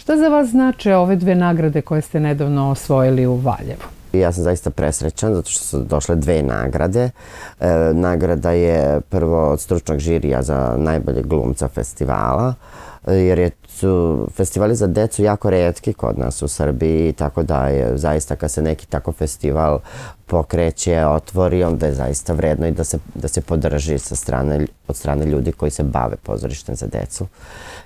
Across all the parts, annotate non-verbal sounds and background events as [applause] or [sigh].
Šta za vas znače ove dve nagrade koje ste nedavno osvojili u Valjevu? Ja sam zaista presrećan zato što su došle dve nagrade. E, nagrada je prvo od stručnog žirija za najbolje glumca festivala, e, jer je su festivali za decu jako redki kod nas u Srbiji, tako da je zaista kad se neki tako festival pokreće, otvori, onda je zaista vredno i da se, da se podrži sa strane, od strane ljudi koji se bave pozorištem za decu.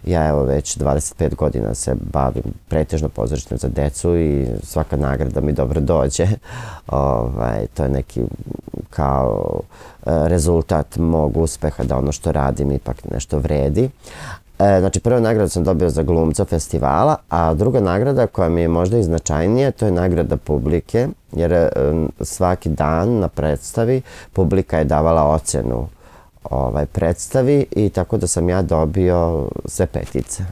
Ja evo već 25 godina se bavim pretežno pozorištem za decu i svaka nagrada mi dobro dođe. [laughs] Ovaj, to je neki kao e, rezultat mog uspeha da ono što radim ipak nešto vredi. E, znači, prva nagrada sam dobio za glumca festivala, a druga nagrada koja mi je možda i značajnija, to je nagrada publike, jer e, svaki dan na predstavi publika je davala ocenu ovaj predstavi i tako da sam ja dobio sve petice.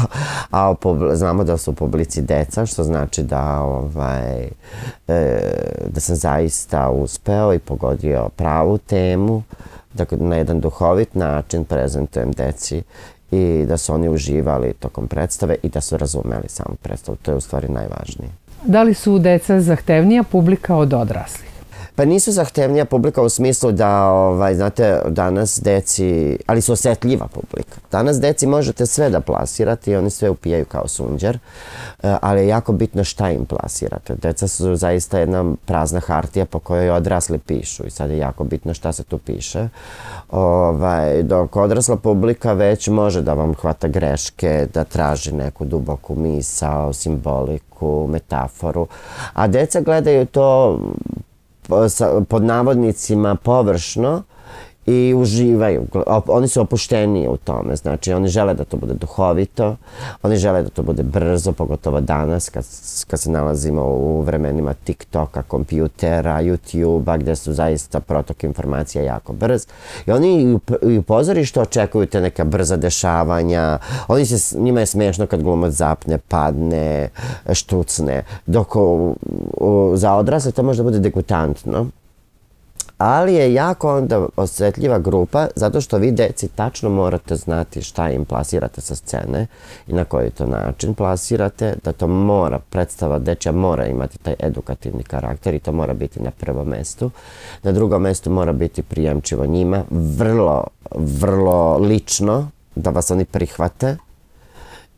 [laughs] a znamo da su u publici deca, što znači da ovaj e, da sam zaista uspeo i pogodio pravu temu, da na jedan duhovit način prezentujem deci i da su oni uživali tokom predstave i da su razumeli samu predstavu. To je u stvari najvažnije. Da li su deca zahtevnija publika od odraslih? Pa nisu zahtevnija publika u smislu da, ovaj, znate, danas deci, ali su osjetljiva publika. Danas deci možete sve da plasirate i oni sve upijaju kao sunđer, eh, ali je jako bitno šta im plasirate. Deca su zaista jedna prazna hartija po kojoj odrasli pišu i sad je jako bitno šta se tu piše. Ovaj, dok odrasla publika već može da vam hvata greške, da traži neku duboku misao, simboliku, metaforu, a deca gledaju to pod navodnicima površno i uživaju. Oni su opušteniji u tome, znači oni žele da to bude duhovito, oni žele da to bude brzo, pogotovo danas kad, kad se nalazimo u vremenima TikToka, kompjutera, YouTubea, gdje su zaista protok informacija jako brz. I oni i u pozorištu očekuju te neka brza dešavanja, oni se, njima je smiješno kad glumac zapne, padne, štucne, dok u, u, za odrasle to može da bude degutantno ali je jako onda osjetljiva grupa zato što vi deci tačno morate znati šta im plasirate sa scene i na koji to način plasirate, da to mora, predstava dečja mora imati taj edukativni karakter i to mora biti na prvom mestu. Na drugom mestu mora biti prijemčivo njima, vrlo, vrlo lično, da vas oni prihvate,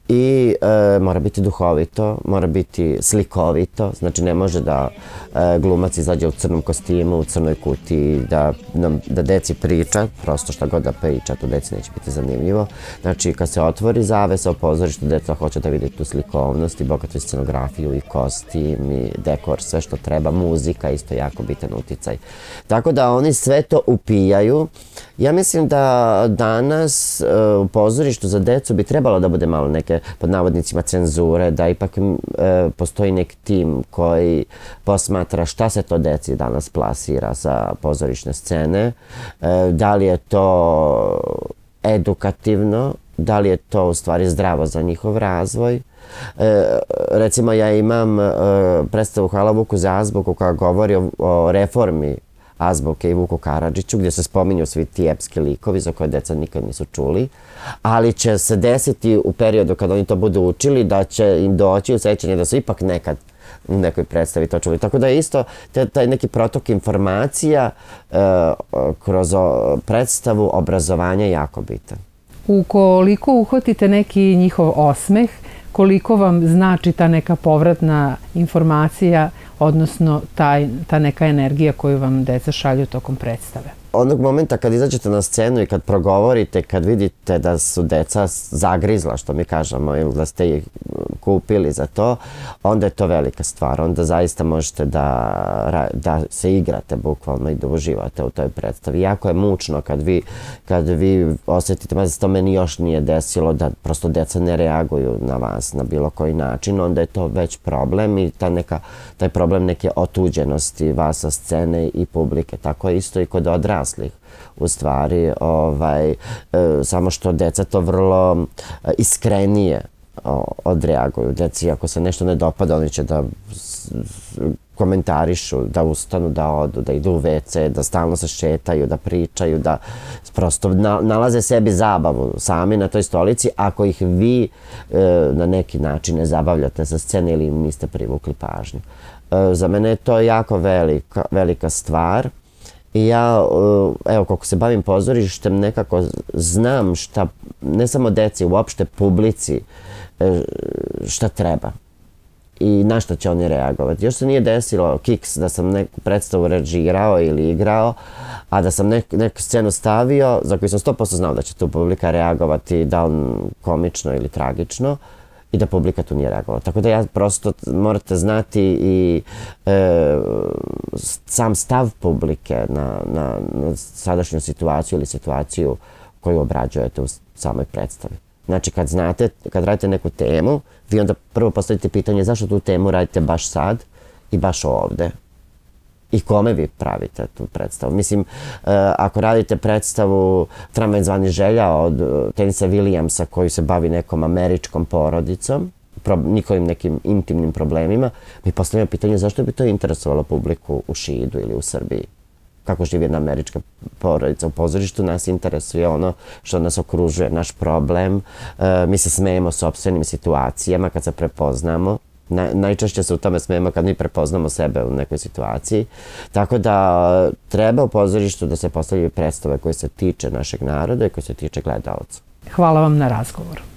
i e, mora biti duhovito, mora biti slikovito, znači ne može da e, glumac izađe u crnom kostimu, u crnoj kuti, da, da, da deci priča, prosto šta god da priča, to deci neće biti zanimljivo. Znači kad se otvori zavesa o pozorištu, deca hoće da vidi tu slikovnost i bogatu scenografiju i kostim i dekor, sve što treba, muzika isto jako bitan uticaj. Tako da oni sve to upijaju. Ja mislim da danas e, u pozorištu za decu bi trebalo da bude malo neke pod navodnicima cenzure, da ipak e, postoji nek tim koji posmatra šta se to deci danas plasira sa pozorišne scene, e, da li je to edukativno, da li je to u stvari zdravo za njihov razvoj. E, recimo ja imam e, predstavu Hvala Vuku za azbuku koja govori o, o reformi Azbuke i Vuku Karadžiću, gdje se spominju svi ti epski likovi za koje deca nikad nisu čuli, ali će se desiti u periodu kad oni to budu učili da će im doći u sećanje da su ipak nekad u nekoj predstavi to čuli. Tako da je isto taj neki protok informacija e, kroz predstavu obrazovanja jako bitan. Ukoliko uhvatite neki njihov osmeh, koliko vam znači ta neka povratna informacija, odnosno taj, ta neka energija koju vam deca šalju tokom predstave? onog momenta kad izađete na scenu i kad progovorite, kad vidite da su deca zagrizla, što mi kažemo, ili da ste ih kupili za to, onda je to velika stvar. Onda zaista možete da, da se igrate bukvalno i da uživate u toj predstavi. Jako je mučno kad vi, kad vi osjetite, ma to meni još nije desilo, da prosto deca ne reaguju na vas na bilo koji način, onda je to već problem i ta neka, taj problem neke otuđenosti vas sa scene i publike. Tako je isto i kod odraslih u stvari, ovaj, e, samo što deca to vrlo e, iskrenije odreaguju. Deci, ako se nešto ne dopada, oni će da komentarišu, da ustanu, da odu, da idu u WC, da stalno se šetaju, da pričaju, da prosto nalaze sebi zabavu sami na toj stolici, ako ih vi e, na neki način ne zabavljate sa scene ili im niste privukli pažnju. E, za mene je to jako velika, velika stvar i ja, eh, evo, kako se bavim pozorištem, nekako znam šta, ne samo deci, uopšte publici, eh, šta treba i na što će oni reagovati. Još se nije desilo kiks da sam neku predstavu režirao ili igrao, a da sam nek, neku scenu stavio za koju sam 100% znao da će tu publika reagovati da li komično ili tragično i da publika tu nije reagovala. Tako da ja prosto morate znati i e, sam stav publike na, na, na sadašnju situaciju ili situaciju koju obrađujete u samoj predstavi. Znači, kad znate, kad radite neku temu, vi onda prvo postavite pitanje zašto tu temu radite baš sad i baš ovde. I kome vi pravite tu predstavu? Mislim, uh, ako radite predstavu Tramvaj zvani želja od uh, Tenisa Williamsa koji se bavi nekom američkom porodicom, pro, njihovim nekim intimnim problemima, mi postavljamo pitanje zašto bi to interesovalo publiku u Šidu ili u Srbiji kako živi jedna američka porodica u pozorištu, nas interesuje ono što nas okružuje, naš problem. E, mi se smejemo sobstvenim situacijama kad se prepoznamo. Na, najčešće se u tome smemo kad mi prepoznamo sebe u nekoj situaciji. Tako da treba u pozorištu da se postavljaju predstave koje se tiče našeg naroda i koje se tiče gledalca. Hvala vam na razgovoru.